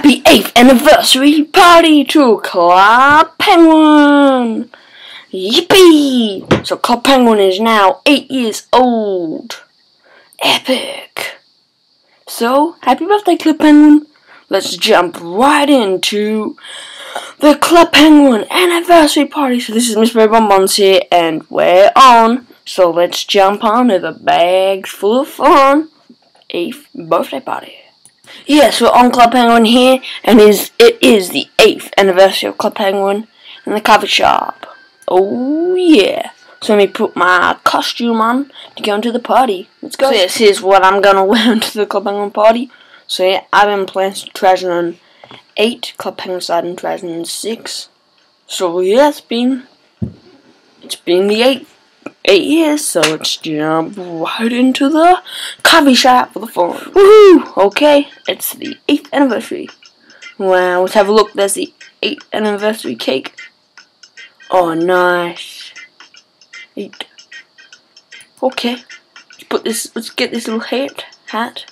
Happy 8th anniversary party to Club Penguin! Yippee! So Club Penguin is now 8 years old. Epic! So, happy birthday Club Penguin! Let's jump right into the Club Penguin anniversary party. So this is Mr Babybonbons here and we're on. So let's jump on to the bags full of fun. 8th birthday party. Yes, we're on Club Penguin here, and is it is the eighth anniversary of Club Penguin in the coffee shop. Oh yeah! So let me put my costume on to go into the party. Let's go. So this is what I'm gonna wear into the Club Penguin party. So yeah, I've been playing Treasure on 8, Club Penguin side in Treasure 6. So yeah, it's been it's been the eighth eight years, so let's jump right into the coffee shop for the fun. Woohoo! Okay, it's the eighth anniversary. Wow, let's have a look. There's the eighth anniversary cake. Oh, nice. Eight. Okay, let's put this. Let's get this little hat. Hat.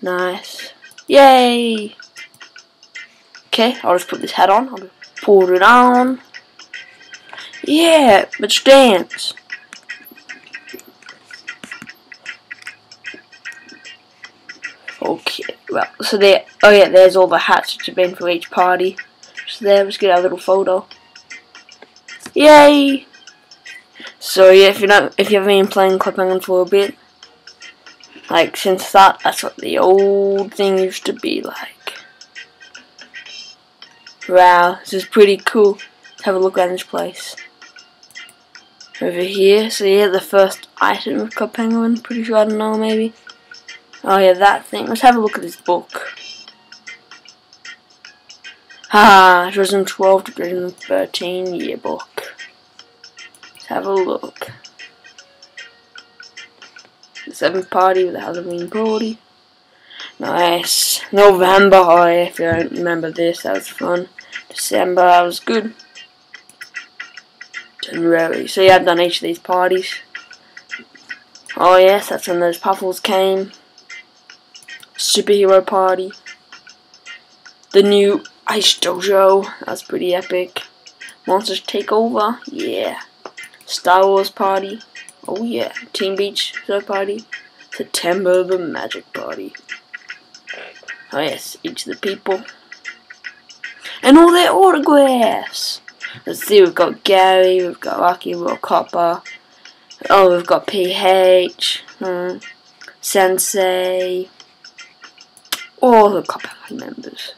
Nice. Yay! Okay, I'll just put this hat on. I'll put it on. Yeah, let's dance. Okay, well, so there, oh yeah, there's all the hats which have been for each party. So there, let's get our little photo. Yay! So yeah, if you know, if you haven't been playing Penguin for a bit, like since that, that's what the old thing used to be like. Wow, this is pretty cool. Have a look at this place over here. So yeah, the first item of Club Penguin. Pretty sure I don't know, maybe. Oh yeah, that thing. Let's have a look at this book. Ah, 2012 to 2013 yearbook. Let's have a look. The seventh party with the Halloween party. Nice. November, oh if you don't remember this, that was fun. December, that was good. January. So yeah, I've done each of these parties. Oh yes, that's when those puffles came. Superhero party. The new Ice Dojo. That's pretty epic. Monsters Take Over. Yeah. Star Wars party. Oh yeah. Teen Beach Third party. September the Magic Party. Oh yes, each of the people. And all their autographs. Let's see, we've got Gary, we've got Rocky, we've got Copper. Oh, we've got PH, hmm, Sensei, all the Copper members.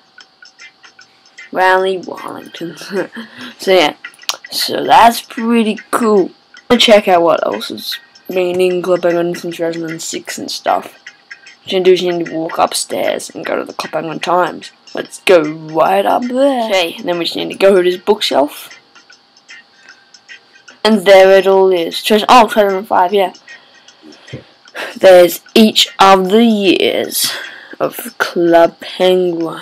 Rally Wallington. so yeah, so that's pretty cool. Check out what else is being in Club Penguin from 2006 and stuff. What you do is you need to walk upstairs and go to the Club Penguin Times. Let's go right up there. Okay, and then we just need to go to this bookshelf. And there it all is. Treasure, oh, Treasure 5, yeah. There's each of the years of Club Penguin.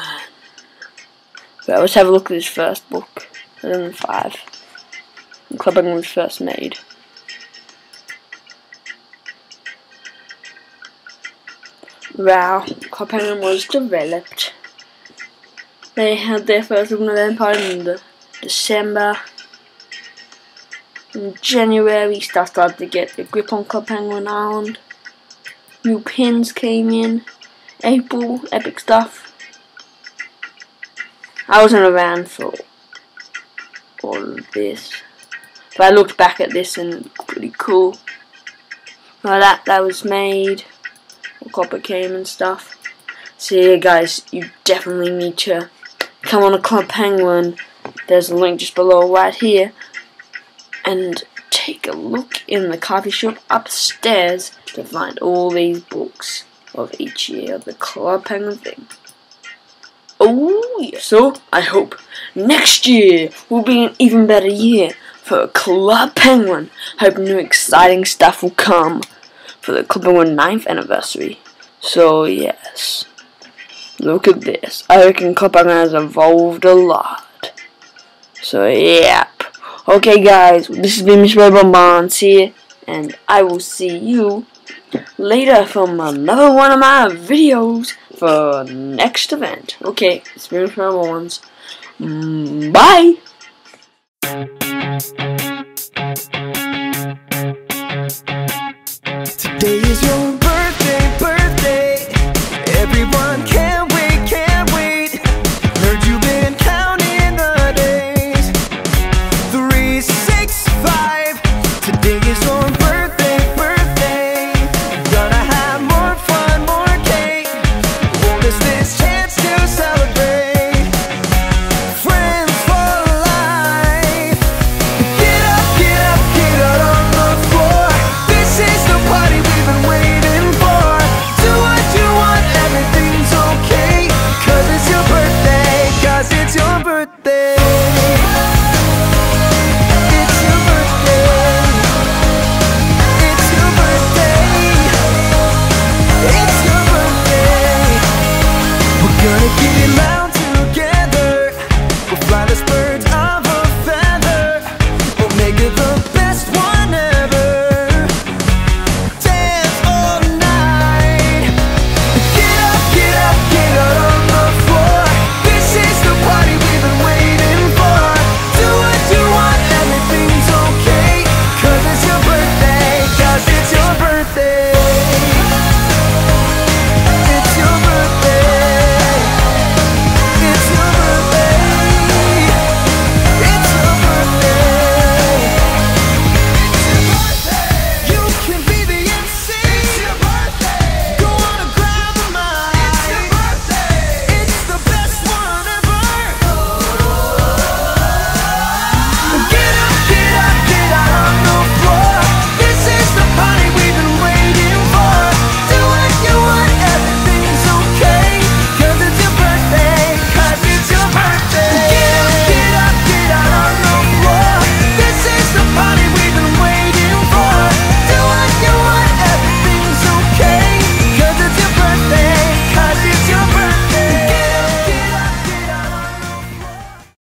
But let's have a look at this first book. Treasure 5. Club Penguin was first made. Wow, Club Penguin was developed. They had their first Northern Part in December. In January, stuff started to get a grip on Penguin Island. New pins came in. April, epic stuff. I wasn't around for all of this. But I looked back at this and pretty cool. Well, that, that was made. Copper came and stuff. So yeah guys, you definitely need to come on a Club Penguin. There's a link just below right here. And take a look in the coffee shop upstairs to find all these books of each year of the Club Penguin thing. Oh yeah. So I hope next year will be an even better year for Club Penguin. Hope new exciting stuff will come for the Penguin 9th anniversary. So yes. Look at this. I reckon Copper has evolved a lot. So, yep. Okay, guys. This has been Miss Bonbons here. And I will see you later from another one of my videos. for next event. Okay, it's been ones. Mm, bye.